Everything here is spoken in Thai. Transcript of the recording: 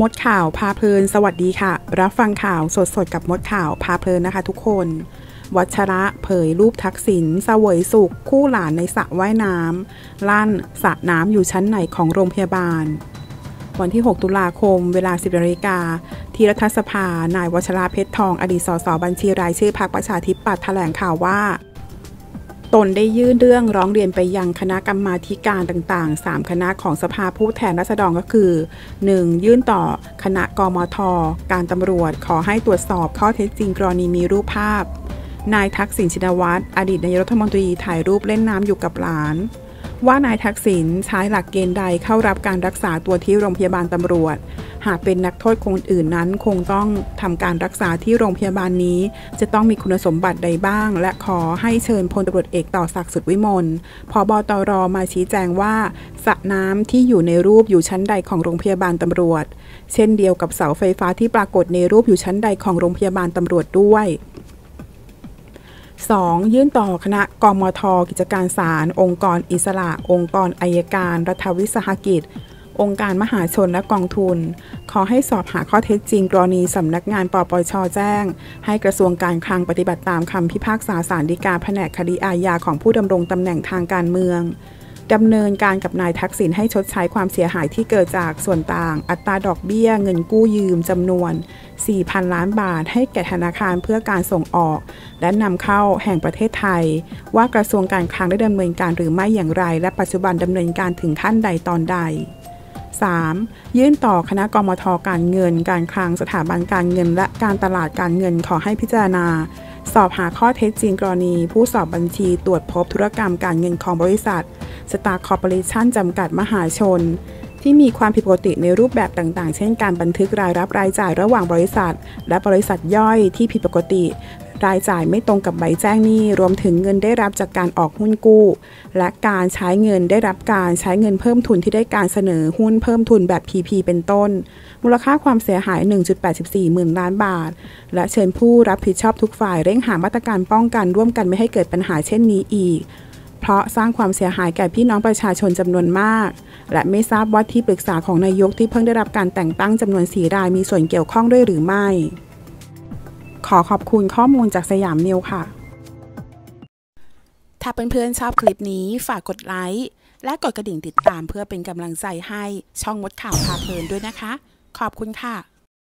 มดข่าวพาเพลิน สวัสดีค่ะ รับฟังข่าวสดๆ กับมดข่าวพาเพลินนะคะทุกคน วัชระเผยรูปทักษิณเสวยสุข คู่หลานในสระว่ายน้ำลั่นสระน้ำอยู่ชั้นไหนของโรงพยาบาล วันที่ 6 ตุลาคม เวลา 10นาฬิกาที่รัฐสภา นายวัชระเพชรทอง อดีตสสบัญชีรายชื่อพรรคประชาธิปัตย์แถลงข่าวว่า ตนได้ยื่นเรื่องร้องเรียนไปยังคณะกรรมาธิการต่างๆ 3 คณะของสภาผู้แทนราษฎรก็คือ 1. ยื่นต่อคณะกมท การตำรวจขอให้ตรวจสอบข้อเท็จจริงกรณีมีรูปภาพ นายทักษิณชินวัตรอดีตนายรัฐมนตรีถ่ายรูปเล่นน้ำอยู่กับหลาน ว่านายทักษิณใช้หลักเกณฑ์ใดเข้ารับการรักษาตัวที่โรงพยาบาลตำรวจ หากเป็นนักโทษคนอื่นนั้น คงต้องทำการรักษาที่โรงพยาบาลนี้ จะต้องมีคุณสมบัติใดบ้าง และขอให้เชิญพลตำรวจเอกต่อศักดิ์สุดวิมลพบตรมาชี้แจงว่าสระน้ำที่อยู่ในรูปอยู่ชั้นใดของโรงพยาบาลตำรวจ เช่นเดียวกับเสาไฟฟ้าที่ปรากฏในรูปอยู่ชั้นใดของโรงพยาบาลตำรวจด้วย 2. ยื่นต่อคณะกมท กิจการศาลองค์กรอิสระ องค์กรอายการ รัฐวิสาหกิจ องค์การมหาชนและกองทุน ขอให้สอบหาข้อเท็จจริงกรณีสำนักงานปปชแจ้ง ให้กระทรวงการคลังปฏิบัติตามคำพิพากษาศาลฎีกาแผนกคดีอาญาของผู้ดำรงตำแหน่งทางการเมืองดำเนินการกับนายทักษิณให้ชดใช้ความเสียหายที่เกิดจากส่วนต่าง อัตราดอกเบี้ย เงินกู้ยืมจำนวน 4,000 ล้านบาท ให้แก่ธนาคารเพื่อการส่งออก และนำเข้าแห่งประเทศไทย ว่ากระทรวงการคลังได้ดำเนินการหรือไม่อย่างไร และปัจจุบันดำเนินการถึงขั้นใดตอนใด 3. ยื่นต่อคณะกรมทการเงิน การคลังสถาบันการเงิน และการตลาดการเงินขอให้พิจารณา สอบหาข้อเท็จจริงกรณี ผู้สอบบัญชีตรวจพบธุรกรรมการเงินของบริษัทสตาร์คอร์ปอเรชั่นจำกัดมหาชน ที่มีความผิดปกติในรูปแบบต่างๆ เช่น การบันทึกรายรับรายจ่ายระหว่างบริษัท และบริษัทย่อยที่ผิดปกติ รายจ่ายไม่ตรงกับใบแจ้งหนี้ รวมถึงเงินได้รับจากการออกหุ้นกู้ และการใช้เงินได้รับการใช้เงินเพิ่มทุนที่ได้การเสนอหุ้นเพิ่มทุนแบบ PP เป็นต้น มูลค่าความเสียหาย 1.84 หมื่นล้านบาท และเชิญผู้รับผิดชอบทุกฝ่ายเร่งหามาตรการป้องกันร่วมกันไม่ให้เกิดปัญหาเช่นนี้อีกเพราะสร้างความเสียหายแก่พี่น้องประชาชนจำนวนมาก และไม่ทราบว่าที่ปรึกษาของนายกที่เพิ่งได้รับการแต่งตั้งจำนวนสีรายมีส่วนเกี่ยวข้องด้วยหรือไม่ ขอขอบคุณข้อมูลจากสยามนิวค่ะ ถ้าเพื่อนๆชอบคลิปนี้ฝากกดไลค์และกดกระดิ่งติดตามเพื่อเป็นกำลังใจให้ช่องมดข่าวพาเพลินด้วยนะคะ ขอบคุณค่ะ